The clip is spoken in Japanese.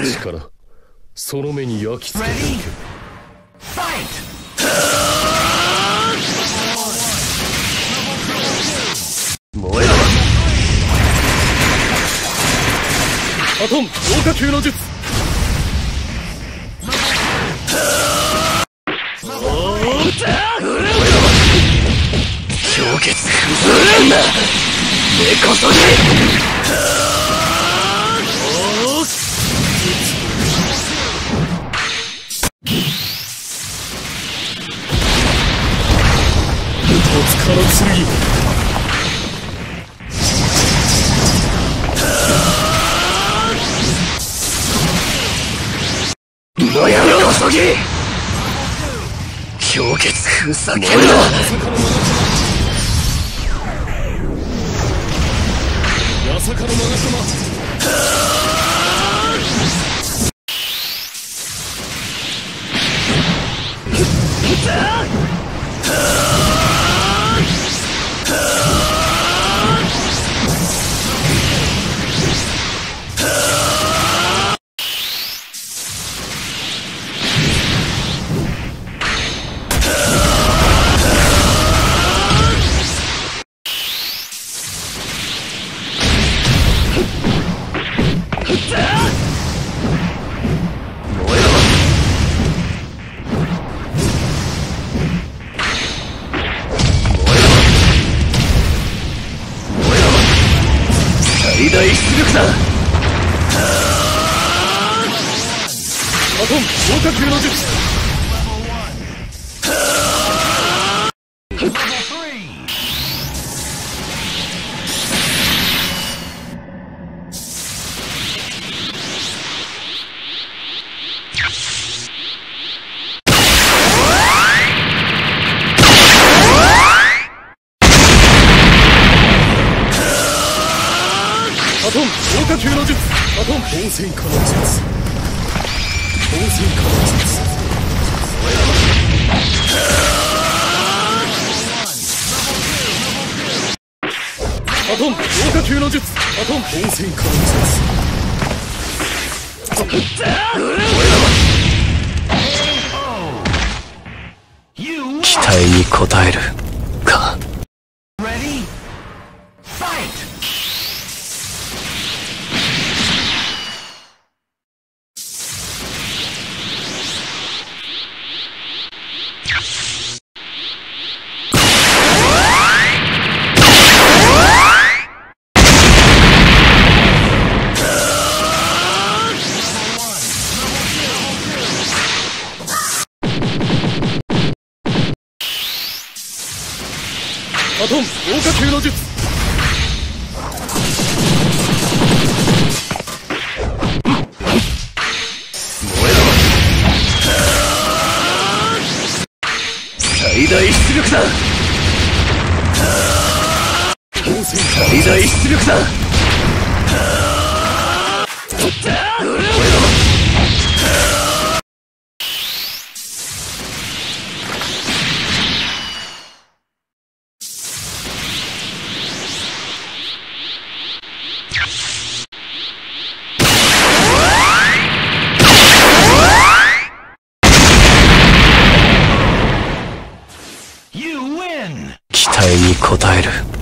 やる力。その目に焼き付けてけ Fight! 燃えろアトン強化球の術氷結崩れんな根こそぎ戸塚の剣のや根こそぎ氷結ふざけんな八坂の長様最大出力だアトン合格の術。トン強化球の術アトン温泉化の術温泉化の術アトン強化球の術アトン温泉化の術期待に応える。トン強化の術。最大出力だ。最大出力だ。期待に応える。